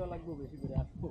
দেওয়া লাগবে বেশি করে আসব।